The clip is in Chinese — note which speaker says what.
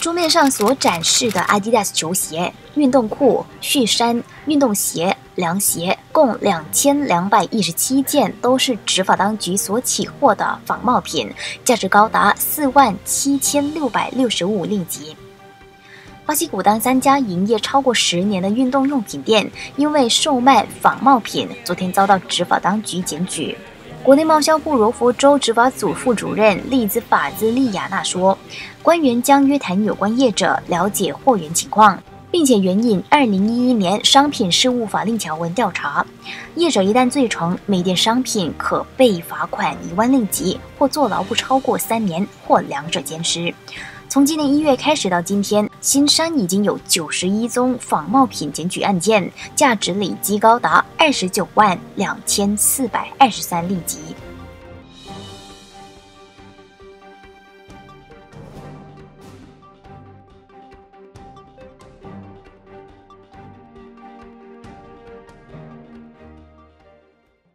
Speaker 1: 桌面上所展示的 Adidas 球鞋、运动裤、恤衫、运动鞋、凉鞋，共两千两百一十七件，都是执法当局所起获的仿冒品，价值高达四万七千六百六十五令吉。巴西古当三家营业超过十年的运动用品店，因为售卖仿冒品，昨天遭到执法当局检举。国内贸销部柔佛州执法组副主任利兹法兹利亚纳说，官员将约谈有关业者，了解货源情况，并且援引二零一一年商品事务法令条文调查。业者一旦罪成，每件商品可被罚款一万令吉，或坐牢不超过三年，或两者兼施。从今年一月开始到今天，新山已经有九十一宗仿冒品检举案件，价值累计高达二十九万两千四百二十三令吉。